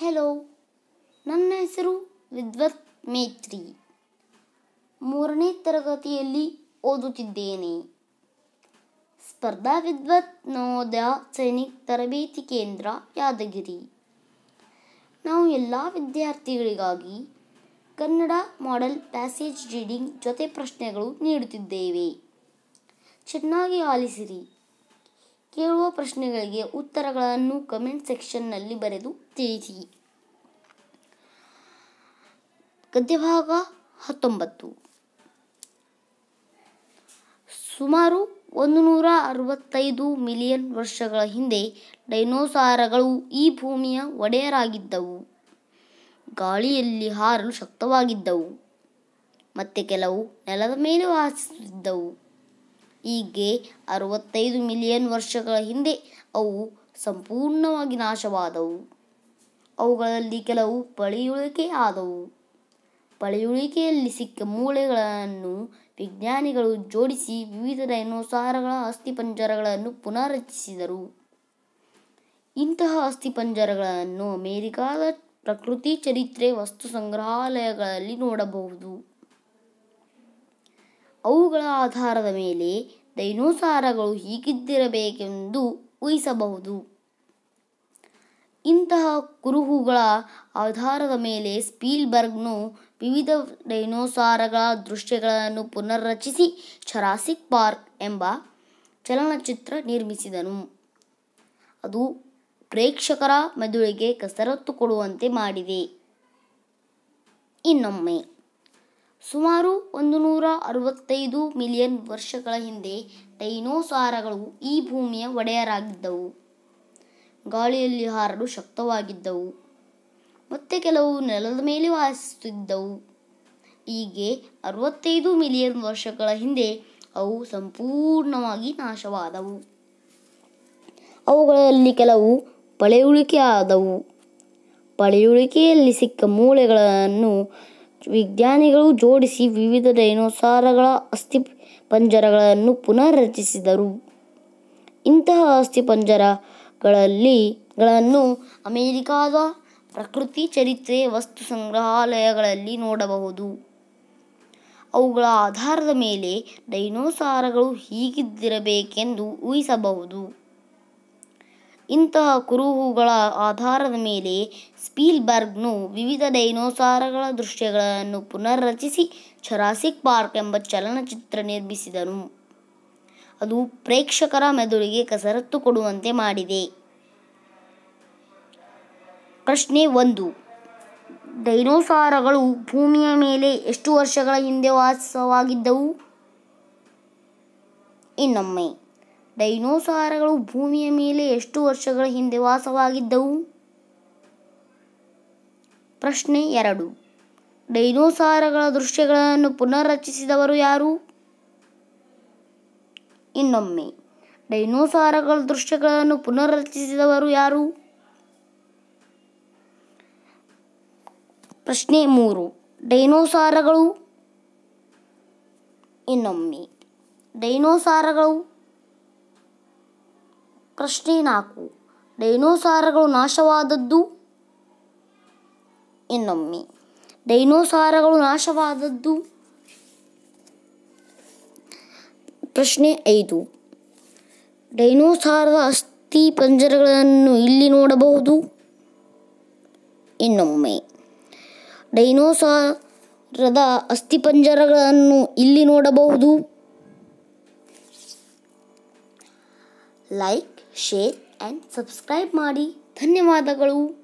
Hello, ನನ್ನ ಹೆಸರು ವಿದ್ವತ್ ಮೇತ್ರಿ. ಮೂರನೇ ತರಗತಿಯಲ್ಲಿ ಓದುತ್ತಿದ್ದೇನೆ. ಸ್ಪರ್ಧಾ ವಿದ್ವತ್ ನವೋದಯ ಸೈನಿಕ್ ತರಬೇತಿ ಕೇಂದ್ರ ಯಾದಗಿರಿ. ನಾವು ಎಲ್ಲ ವಿದ್ಯಾರ್ಥಿಗಳಿಗಾಗಿ ಕನ್ನಡ ಮಾಡೆಲ್ ಪ್ಯಾಸೇಜ್ ರೀಡಿಂಗ್ ಜೊತೆ ಪ್ರಶ್ನೆಗಳು ನೀಡುತ್ತಿದ್ದೇವೆ. ಚೆನ್ನಾಗಿ ಆಲಿಸಿರಿ. ಕೇಳುವ ಪ್ರಶ್ನೆಗಳಿಗೆ ಉತ್ತರಗಳನ್ನು ಕಮೆಂಟ್ ಸೆಕ್ಷನ್ನಲ್ಲಿ ಬರೆದು ತಿಳಿಸಿ. ಗದ್ಯಭಾಗ ಹತ್ತೊಂಬತ್ತು. ಸುಮಾರು ಒಂದು ನೂರ ಅರವತ್ತೈದು ಮಿಲಿಯನ್ ವರ್ಷಗಳ ಹಿಂದೆ ಡೈನೋಸಾರಗಳು ಈ ಭೂಮಿಯ ಒಡೆಯರಾಗಿದ್ದವು. ಗಾಳಿಯಲ್ಲಿ ಹಾರಲು ಶಕ್ತವಾಗಿದ್ದವು. ಮತ್ತೆ ಕೆಲವು ನೆಲದ ಮೇಲೆ ವಾಸಿಸುತ್ತಿದ್ದವು. ಹೀಗೆ ಅರವತ್ತೈದು ಮಿಲಿಯನ್ ವರ್ಷಗಳ ಹಿಂದೆ ಅವು ಸಂಪೂರ್ಣವಾಗಿ ನಾಶವಾದವು. ಅವುಗಳಲ್ಲಿ ಕೆಲವು ಪಳೆಯುಳಿಕೆ ಆದವು. ಪಳೆಯುಳಿಕೆಯಲ್ಲಿ ಸಿಕ್ಕ ಮೂಳೆಗಳನ್ನು ವಿಜ್ಞಾನಿಗಳು ಜೋಡಿಸಿ ವಿವಿಧ ಡೈನೋಸಾರಗಳ ಅಸ್ಥಿಪಂಜರಗಳನ್ನು ಪುನಾರಚಿಸಿದರು. ಇಂತಹ ಅಸ್ಥಿಪಂಜರಗಳನ್ನು ಅಮೆರಿಕಾದ ಪ್ರಕೃತಿ ಚರಿತ್ರೆ ವಸ್ತು ಸಂಗ್ರಹಾಲಯಗಳಲ್ಲಿ ನೋಡಬಹುದು. ಅವುಗಳ ಆಧಾರದ ಮೇಲೆ ಡೈನೋಸಾರಗಳು ಹೀಗಿದ್ದಿರಬೇಕೆಂದು ಊಹಿಸಬಹುದು. ಇಂತಹ ಕುರುಹುಗಳ ಆಧಾರದ ಮೇಲೆ ಸ್ಪೀಲ್ಬರ್ಗ್ನು ವಿವಿಧ ಡೈನೋಸಾರಗಳ ದೃಶ್ಯಗಳನ್ನು ಪುನರ್ರಚಿಸಿ ಚರಾಸಿಕ್ ಪಾರ್ಕ್ ಎಂಬ ಚಲನಚಿತ್ರ ನಿರ್ಮಿಸಿದನು. ಅದು ಪ್ರೇಕ್ಷಕರ ಮೆದುಳಿಗೆ ಕಸರತ್ತು ಕೊಡುವಂತೆ ಮಾಡಿದೆ. ಇನ್ನೊಮ್ಮೆ. ಸುಮಾರು ಒಂದು ನೂರ ಅರವತ್ತೈದು ಮಿಲಿಯನ್ ವರ್ಷಗಳ ಹಿಂದೆ ಡೈನೋಸಾರಗಳು ಈ ಭೂಮಿಯ ಒಡೆಯರಾಗಿದ್ದವು. ಗಾಳಿಯಲ್ಲಿ ಹಾರಲು ಶಕ್ತವಾಗಿದ್ದವು. ಮತ್ತೆ ಕೆಲವು ನೆಲದ ಮೇಲೆ ವಾಸಿಸುತ್ತಿದ್ದವು. ಹೀಗೆ ಅರವತ್ತೈದು ಮಿಲಿಯನ್ ವರ್ಷಗಳ ಹಿಂದೆ ಅವು ಸಂಪೂರ್ಣವಾಗಿ ನಾಶವಾದವು. ಅವುಗಳಲ್ಲಿ ಕೆಲವು ಪಳೆಯುಳಿಕೆ ಆದವು ಪಳೆಯುಳಿಕೆಯಲ್ಲಿ ಸಿಕ್ಕ ಮೂಳೆಗಳನ್ನು ವಿಜ್ಞಾನಿಗಳು ಜೋಡಿಸಿ ವಿವಿಧ ಡೈನೋಸಾರಗಳ ಅಸ್ಥಿ ಪಂಜರಗಳನ್ನು ಪುನರ್ರಚಿಸಿದರು ಇಂತಹ ಅಸ್ಥಿಪಂಜರಗಳಲ್ಲಿ ಗಳನ್ನು ಅಮೆರಿಕಾದ ಪ್ರಕೃತಿ ಚರಿತ್ರೆ, ವಸ್ತು ಸಂಗ್ರಹಾಲಯಗಳಲ್ಲಿ ನೋಡಬಹುದು. ಅವುಗಳ ಆಧಾರದ ಮೇಲೆ ಡೈನೋಸಾರಗಳು ಹೀಗಿದ್ದಿರಬೇಕೆಂದು ಊಹಿಸಬಹುದು. ಇಂತಹ ಕುರುಹುಗಳ ಆಧಾರದ ಮೇಲೆ ಸ್ಪೀಲ್ಬರ್ಗ್ನು ವಿವಿಧ ಡೈನೋಸಾರಗಳ ದೃಶ್ಯಗಳನ್ನು ಪುನರ್ರಚಿಸಿ ಚರಾಸಿಕ್ ಪಾರ್ಕ್ ಎಂಬ ಚಲನಚಿತ್ರ ನಿರ್ಮಿಸಿದನು ಅದು ಪ್ರೇಕ್ಷಕರ ಮೆದುಳಿಗೆ ಕಸರತ್ತು ಕೊಡುವಂತೆ ಮಾಡಿದೆ. ಪ್ರಶ್ನೆ ಒಂದು. ಡೈನೋಸಾರಗಳು ಭೂಮಿಯ ಮೇಲೆ ಎಷ್ಟು ವರ್ಷಗಳ ಹಿಂದೆ ವಾಸವಾಗಿದ್ದವು? ಇನ್ನೊಮ್ಮೆ ಡೈನೋಸಾರಗಳು ಭೂಮಿಯ ಮೇಲೆ ಎಷ್ಟು ವರ್ಷಗಳ ಹಿಂದೆ ವಾಸವಾಗಿದ್ದವು? ಪ್ರಶ್ನೆ ಎರಡು. ಡೈನೋಸಾರಗಳ ದೃಶ್ಯಗಳನ್ನು ಪುನರ್ರಚಿಸಿದವರು ಯಾರು? ಇನ್ನೊಮ್ಮೆ. ಡೈನೋಸಾರಗಳ ದೃಶ್ಯಗಳನ್ನು ಪುನರ್ರಚಿಸಿದವರು ಯಾರು? ಪ್ರಶ್ನೆ ಮೂರು. ಡೈನೋಸಾರಗಳು? ಇನ್ನೊಮ್ಮೆ. ಡೈನೋಸಾರಗಳು ಪ್ರಶ್ನೆ ನಾಲ್ಕು. ಡೈನೋಸಾರಗಳು ನಾಶವಾದದ್ದು? ಇನ್ನೊಮ್ಮೆ. ಡೈನೋಸಾರಗಳು ನಾಶವಾದದ್ದು? ಪ್ರಶ್ನೆ ಐದು. ಡೈನೋಸಾರದ ಅಸ್ಥಿ ಪಂಜರಗಳನ್ನು ಇಲ್ಲಿ ನೋಡಬಹುದು? ಇನ್ನೊಮ್ಮೆ. ಡೈನೋಸಾರದ ಅಸ್ಥಿಪಂಜರಗಳನ್ನು ಇಲ್ಲಿ ನೋಡಬಹುದು? ಲೈಕ್ ಶೇರ್ ಆ್ಯಂಡ್ ಸಬ್ಸ್ಕ್ರೈಬ್ ಮಾಡಿ. ಧನ್ಯವಾದಗಳು.